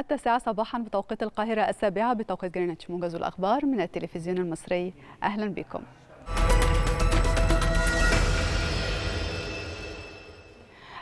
التاسعة صباحا بتوقيت القاهرة السابعة بتوقيت جرينتش موجز الأخبار من التلفزيون المصري. أهلا بكم.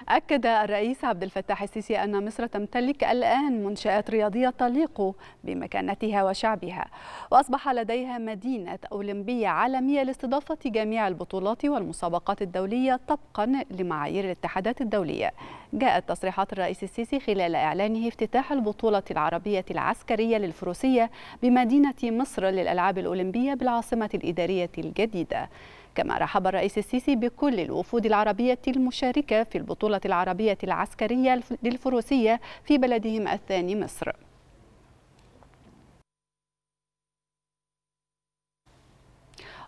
أكد الرئيس عبد الفتاح السيسي أن مصر تمتلك الآن منشآت رياضية تليق بمكانتها وشعبها وأصبح لديها مدينة أولمبية عالمية لاستضافة جميع البطولات والمسابقات الدولية طبقا لمعايير الاتحادات الدولية. جاءت تصريحات الرئيس السيسي خلال إعلانه افتتاح البطولة العربية العسكرية للفروسية بمدينة مصر للألعاب الأولمبية بالعاصمة الإدارية الجديدة. كما رحب الرئيس السيسي بكل الوفود العربية المشاركة في البطولة العربية العسكرية للفروسية في بلدهم الثاني مصر.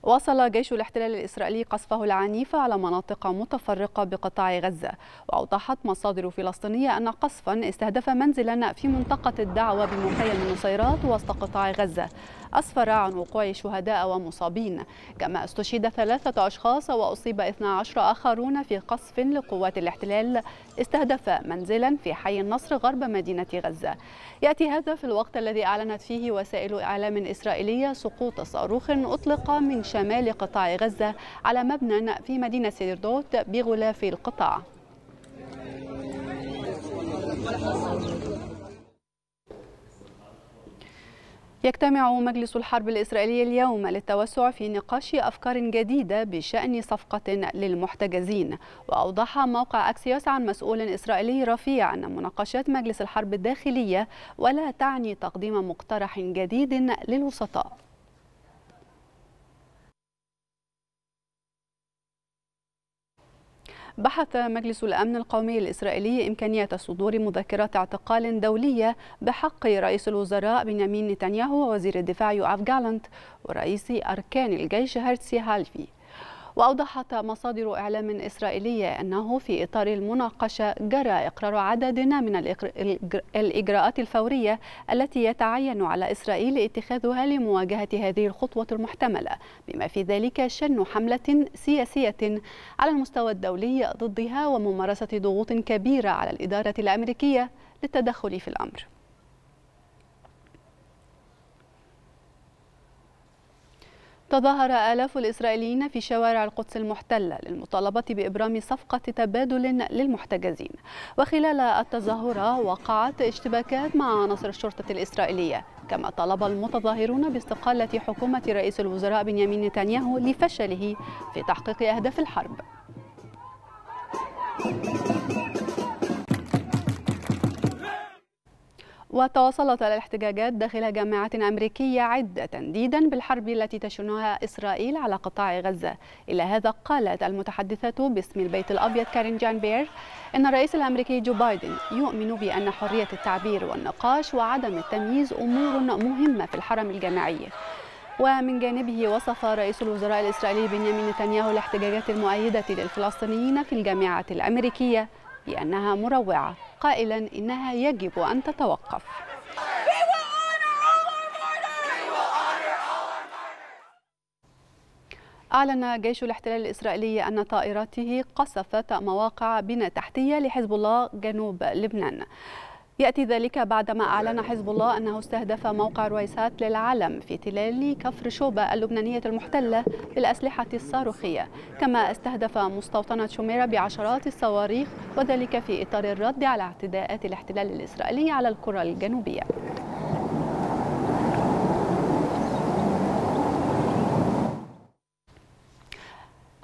واصل جيش الاحتلال الإسرائيلي قصفه العنيف على مناطق متفرقة بقطاع غزة. وأوضحت مصادر فلسطينية أن قصفا استهدف منزلا في منطقة الدعوة بمخيم النصيرات وسط قطاع غزة. أسفر عن وقوع شهداء ومصابين. كما استشهد ثلاثة أشخاص وأصيب 12 آخرون في قصف لقوات الاحتلال استهدف منزلا في حي النصر غرب مدينة غزة. يأتي هذا في الوقت الذي أعلنت فيه وسائل إعلام إسرائيلية سقوط صاروخ أطلق من شمال قطاع غزة على مبنى في مدينة سيردوت بغلاف القطاع. يجتمع مجلس الحرب الإسرائيلي اليوم للتوسع في نقاش أفكار جديدة بشأن صفقة للمحتجزين. وأوضح موقع أكسيوس عن مسؤول إسرائيلي رفيع أن مناقشات مجلس الحرب الداخلية ولا تعني تقديم مقترح جديد للوسطاء. بحث مجلس الأمن القومي الإسرائيلي إمكانية صدور مذكرات اعتقال دولية بحق رئيس الوزراء بنيامين نتنياهو ووزير الدفاع يوآف جالنت ورئيس أركان الجيش هرتسي هالفي. وأوضحت مصادر إعلام إسرائيلية أنه في إطار المناقشة جرى إقرار عدد من الإجراءات الفورية التي يتعين على إسرائيل اتخاذها لمواجهة هذه الخطوة المحتملة بما في ذلك شن حملة سياسية على المستوى الدولي ضدها وممارسة ضغوط كبيرة على الإدارة الأمريكية للتدخل في الأمر. تظاهر آلاف الإسرائيليين في شوارع القدس المحتلة للمطالبة بإبرام صفقة تبادل للمحتجزين. وخلال التظاهرة وقعت اشتباكات مع عناصر الشرطة الإسرائيلية كما طلب المتظاهرون باستقالة حكومة رئيس الوزراء بنيامين نتنياهو لفشله في تحقيق أهداف الحرب. وتواصلت الاحتجاجات داخل جامعة أمريكية عدة تنديدا بالحرب التي تشنها إسرائيل على قطاع غزة. إلى هذا قالت المتحدثة باسم البيت الأبيض كارين جان بير إن الرئيس الأمريكي جو بايدن يؤمن بأن حرية التعبير والنقاش وعدم التمييز أمور مهمة في الحرم الجامعي. ومن جانبه وصف رئيس الوزراء الإسرائيلي بنيامين نتنياهو الاحتجاجات المؤيدة للفلسطينيين في الجامعة الأمريكية بأنها مروعة. قائلا إنها يجب أن تتوقف. أعلن جيش الاحتلال الإسرائيلي أن طائراته قصفت مواقع بنى تحتية لحزب الله جنوب لبنان. يأتي ذلك بعدما أعلن حزب الله أنه استهدف موقع رويسات للعلم في تلال كفر شوبة اللبنانية المحتلة بالأسلحة الصاروخية. كما استهدف مستوطنة شميرة بعشرات الصواريخ وذلك في إطار الرد على اعتداءات الاحتلال الإسرائيلي على الكرة الجنوبية.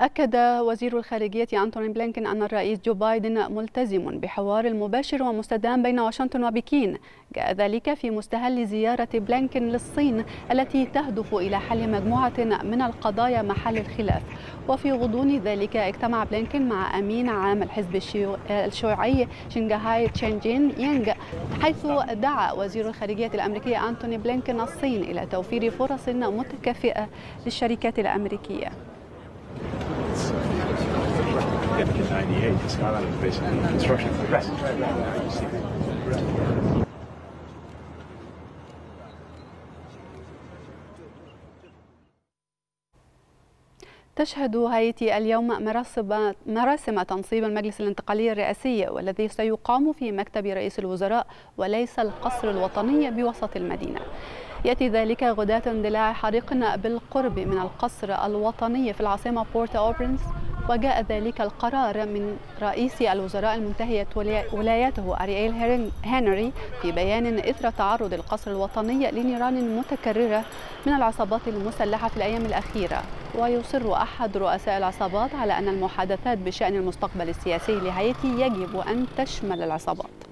أكد وزير الخارجية أنتوني بلينكين أن الرئيس جو بايدن ملتزم بحوار المباشر ومستدام بين واشنطن وبكين. جاء ذلك في مستهل زيارة بلينكين للصين التي تهدف إلى حل مجموعة من القضايا محل الخلاف. وفي غضون ذلك اجتمع بلينكين مع أمين عام الحزب الشيوعي شنغهاي تشينجين يانغ حيث دعا وزير الخارجية الأمريكي أنتوني بلينكين الصين إلى توفير فرص متكافئة للشركات الأمريكية. In 98, the skyline was basically construction the. تشهد هايتي اليوم مراسم تنصيب المجلس الانتقالي الرئاسي والذي سيقام في مكتب رئيس الوزراء وليس القصر الوطني بوسط المدينة. يأتي ذلك غداة اندلاع حريق بالقرب من القصر الوطني في العاصمة بورت أو برنس وجاء ذلك القرار من رئيس الوزراء المنتهية ولايته أرييل هنري في بيان إثر تعرض القصر الوطني لنيران متكررة من العصابات المسلحة في الأيام الأخيرة. ويصر أحد رؤساء العصابات على أن المحادثات بشأن المستقبل السياسي لهايتي يجب أن تشمل العصابات.